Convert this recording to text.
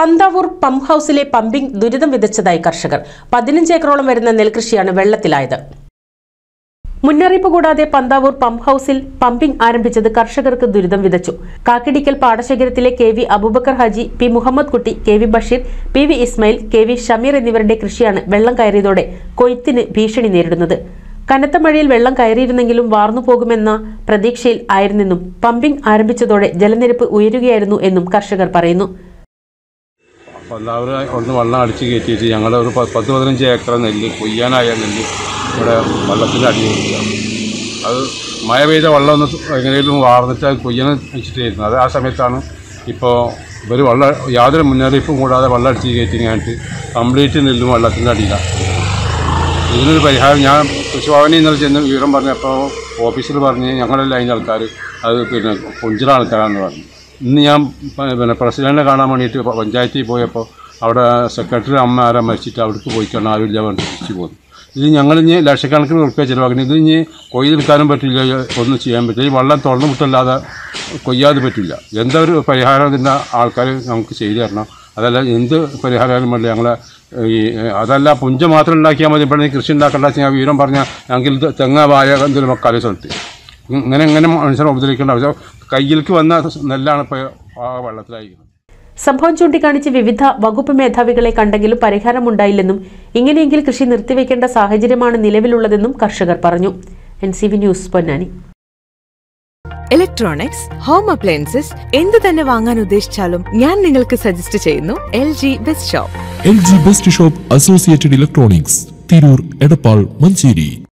Panthavoor pump ഹൌസിലെ pumping ദുരിതം വിതച്ചതായി കർഷകർ. പതിനഞ്ച് ഏക്കറോളം വരുന്ന നെൽകൃഷിയാണ് വെള്ളത്തിലായത്. മുന്നറിയിപ്പ് കൂടാതെ പന്താവൂർ പമ്പ് ഹൌസിൽ പമ്പിംഗ് ആരംഭിച്ചത് കർഷകർക്ക് ദുരിതം വിതച്ചു. Kakkidikkal പാടശേഖരത്തിലെ K V Abubakar Haji P Muhammad Kutty K V Basheer P V Ismail K V Shameer എന്നിവരുടെ കൃഷിയാണ് വെള്ളം കയറിയതോടെ കൊയ്ത്തിന് ഭീഷണി നേരിടുന്നത്. കനത്ത മഴയിൽ വെള്ളം കയറിയിരുന്നെങ്കിലും വാർന്നു പോകുമെന്ന പ്രതീക്ഷയിൽ ആയിരുന്നെന്നും പമ്പിംഗ് ആരംഭിച്ചതോടെ ജലനിരപ്പ് ഉയരുകയായിരുന്നു എന്നും കർഷകർ പറയുന്നു. എല്ലാവരും അവിടുന്ന് വെള്ളം അടിച്ച് കയറ്റിയിട്ട് ഞങ്ങളുടെ ഒരു പത്ത് പതിനഞ്ച് ഏക്കർ നെല്ല് കൊയ്യാനായ നെല്ല് ഇവിടെ വെള്ളത്തിന്റെ അടിയിൽ അത് മഴ പെയ്ത വെള്ളം ഒന്ന് എങ്ങനെയും വാർന്നിട്ട് കൊയ്യാൻ വെച്ചിട്ടായിരുന്നു. അത് ആ സമയത്താണ് ഇപ്പോൾ ഇവർ വെള്ളം യാതൊരു മുന്നറിയിപ്പും കൂടാതെ വെള്ളം അടിച്ച് കയറ്റിങ്ങായിട്ട് കംപ്ലീറ്റ് നെല്ലും വെള്ളത്തിന്റെ അടിയിലാണ്. ഇതിനൊരു പരിഹാരം ഞാൻ കൃഷിഭവനിൽ ഇന്നലെ ചെന്ന് വിവരം പറഞ്ഞപ്പോൾ ഓഫീസിൽ പറഞ്ഞ് ഞങ്ങളെല്ലാം അതിന്റെ ആൾക്കാർ അത് പിന്നെ പുഞ്ചിറ ആൾക്കാരാണെന്ന് പറഞ്ഞു. ഇന്ന് ഞാൻ പിന്നെ പ്രസിഡന്റിനെ കാണാൻ വേണ്ടിയിട്ട് പഞ്ചായത്തിൽ പോയപ്പോൾ അവിടെ സെക്രട്ടറി അമ്മ ആരാ മരിച്ചിട്ട് അവിടേക്ക് പോയിക്കാണ്. ആരുമില്ല ഇല്ലാതെ തിരിച്ചു പോകുന്നു ഇത് ഞങ്ങൾ ഇനി ലക്ഷക്കണക്കിന് ഉറപ്പിയ ചിലവാക്കുന്നത് ഇത് ഇനി കൊയ്തെടുക്കാനും പറ്റില്ല. ഒന്നും ചെയ്യാൻ പറ്റില്ല. ഈ വെള്ളം തുറന്നു വിട്ടല്ലാതെ കൊയ്യാതെ പറ്റില്ല. എന്താ ഒരു പരിഹാരം ഇതിന്റെ ആൾക്കാർ നമുക്ക് ചെയ്തു തരണം. അതല്ല എന്ത് പരിഹാരം വേണ്ടി. ഞങ്ങളെ ഈ അതല്ല പുഞ്ച മാത്രം ഉണ്ടാക്കിയാൽ മതി. ഇവിടെ കൃഷി ഉണ്ടാക്കേണ്ട ഞാൻ വിവരം പറഞ്ഞാൽ ഞങ്ങൾക്ക് തെങ്ങ വായ എന്തെങ്കിലും മക്കാലം സ്ഥലത്ത്. ഇങ്ങനെ ഇങ്ങനെ മനുഷ്യരെ ഉപദ്രവിക്കേണ്ട ആവശ്യം. കയ്യിലേക്ക് വന്ന നെല്ലാണ് ഇപ്പോൾ ആ വെള്ളത്തിലായിരിക്കുന്നത്. സംഭവം ചൂണ്ടിക്കാണിച്ച് വിവിധ വകുപ്പ് മേധാവികളെ കണ്ടെങ്കിലും പരിഹാരമുണ്ടായില്ലെന്നും ഇങ്ങനെയെങ്കിൽ കൃഷി നിർത്തിവെക്കേണ്ട സാഹചര്യമാണ് നിലവിലുള്ളതെന്നും കർഷകർ പറഞ്ഞു. N C V news Ponnani. Electronics home appliances എന്ത് തന്നെ വാങ്ങാൻ ഉദ്ദേശിച്ചാലും ഞാൻ നിങ്ങൾക്ക് സജസ്റ്റ് ചെയ്യുന്നു L G best shop L G best shop associated electronics Tirur Edappal Manjeri.